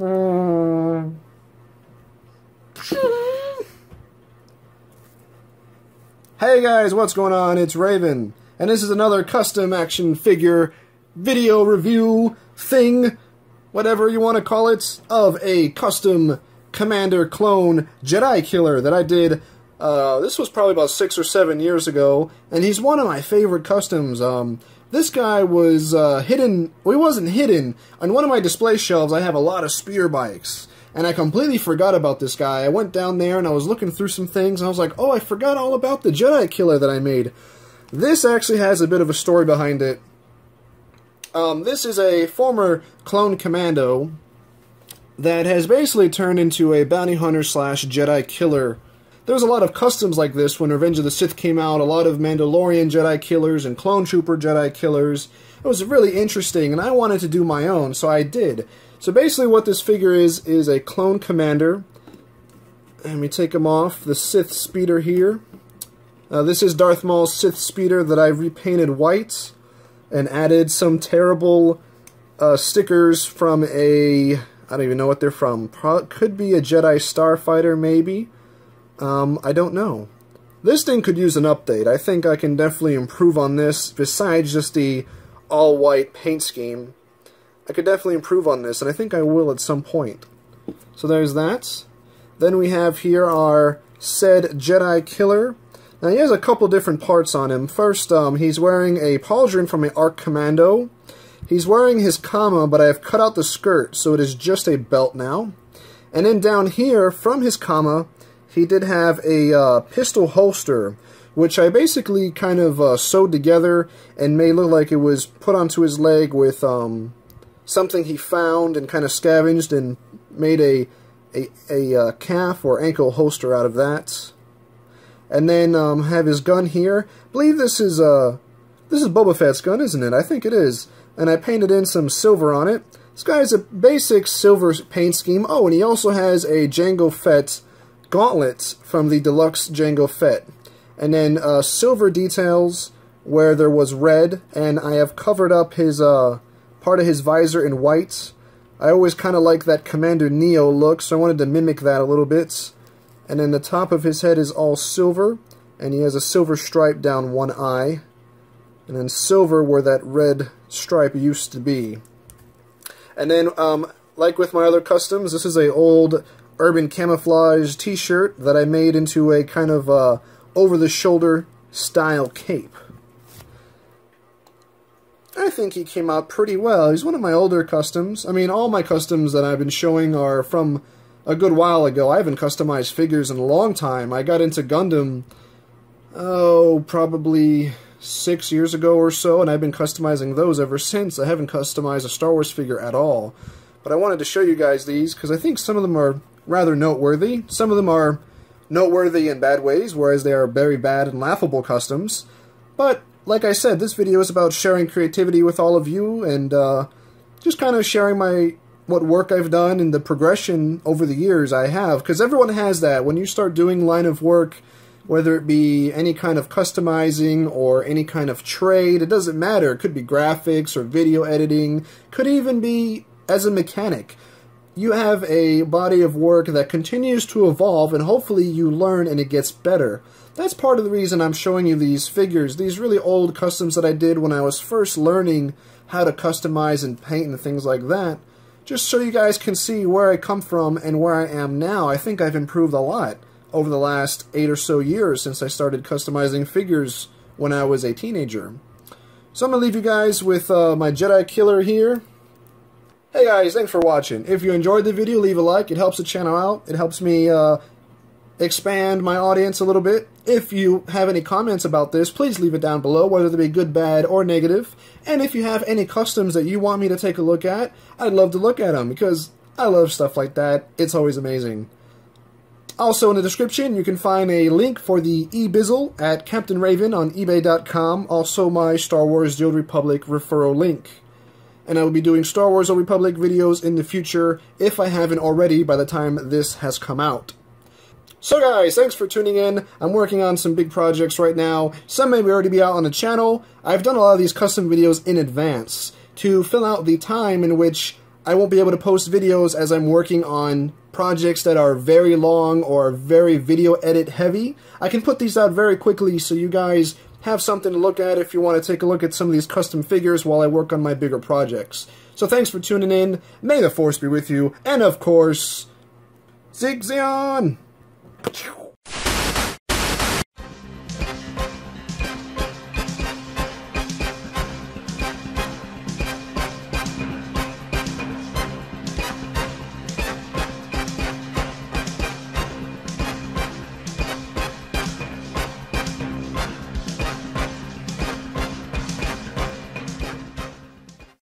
Hey guys, what's going on? It's Raven, and this is another custom action figure video review thing, whatever you want to call it, of a custom Commander clone Jedi Killer that I did. Uh, this was probably about six or seven years ago, and he's one of my favorite customs. Um, this guy was uh, hidden, well, he wasn't hidden. On one of my display shelves, I have a lot of speeder bikes and I completely forgot about this guy. I went down there and I was looking through some things and I was like, oh, I forgot all about the Jedi Killer that I made. This actually has a bit of a story behind it. Um, this is a former clone commando that has basically turned into a bounty hunter slash Jedi killer. There was a lot of customs like this when Revenge of the Sith came out, a lot of Mandalorian Jedi killers and Clone Trooper Jedi killers. It was really interesting, and I wanted to do my own, so I did. So basically what this figure is, is a clone commander. Let me take him off. The Sith speeder here. Uh, this is Darth Maul's Sith speeder that I repainted white and added some terrible uh, stickers from a... I don't even know what they're from. Pro could be a Jedi Starfighter, maybe. Um, I don't know. This thing could use an update. I think I can definitely improve on this, besides just the all-white paint scheme. I could definitely improve on this, and I think I will at some point. So there's that. Then we have here our said Jedi Killer. Now he has a couple different parts on him. First, um, he's wearing a pauldron from an ARC Commando. He's wearing his kama, but I have cut out the skirt, so it is just a belt now. And then down here, from his kama, he did have a uh, pistol holster, which I basically kind of uh, sewed together and made look like it was put onto his leg with um, something he found and kind of scavenged and made a a, a uh, calf or ankle holster out of that. And then um, have his gun here. I believe this is uh this is Boba Fett's gun, isn't it? I think it is. And I painted in some silver on it. This guy has a basic silver paint scheme. Oh, and he also has a Jango Fett gauntlet from the deluxe Jango Fett. And then uh, silver details where there was red, and I have covered up his uh, part of his visor in white. I always kind of like that Commander Neyo look, so I wanted to mimic that a little bit. And then the top of his head is all silver, and he has a silver stripe down one eye. And then silver where that red stripe used to be. And then, um, like with my other customs, this is a old urban camouflage t-shirt that I made into a kind of uh, over-the-shoulder style cape. I think he came out pretty well. He's one of my older customs. I mean, all my customs that I've been showing are from a good while ago. I haven't customized figures in a long time. I got into Gundam, oh, probably six years ago or so, and I've been customizing those ever since. I haven't customized a Star Wars figure at all. But I wanted to show you guys these because I think some of them are rather noteworthy. Some of them are noteworthy in bad ways, whereas they are very bad and laughable customs. But like I said, this video is about sharing creativity with all of you and uh, just kind of sharing my what work I've done and the progression over the years I have. Because everyone has that. When you start doing line of work, whether it be any kind of customizing or any kind of trade, it doesn't matter. It could be graphics or video editing, could even be as a mechanic. You have a body of work that continues to evolve and hopefully you learn and it gets better. That's part of the reason I'm showing you these figures, these really old customs that I did when I was first learning how to customize and paint and things like that, just so you guys can see where I come from and where I am now. I think I've improved a lot over the last eight or so years since I started customizing figures when I was a teenager. So I'm going to leave you guys with uh, my Jedi Killer here. Hey guys, thanks for watching. If you enjoyed the video, leave a like. It helps the channel out. It helps me uh, expand my audience a little bit. If you have any comments about this, please leave it down below, whether they be good, bad, or negative. And if you have any customs that you want me to take a look at, I'd love to look at them, because I love stuff like that. It's always amazing. Also in the description, you can find a link for the eBizzle at Captain Raven on eBay.com, also my Star Wars The Old Republic referral link. And I will be doing Star Wars Old Republic videos in the future, if I haven't already by the time this has come out. So guys, thanks for tuning in. I'm working on some big projects right now. Some may already be out on the channel. I've done a lot of these custom videos in advance to fill out the time in which I won't be able to post videos as I'm working on projects that are very long or very video edit heavy. I can put these out very quickly so you guys have something to look at if you want to take a look at some of these custom figures while I work on my bigger projects. So thanks for tuning in. May the force be with you. And of course, Sieg Zeon!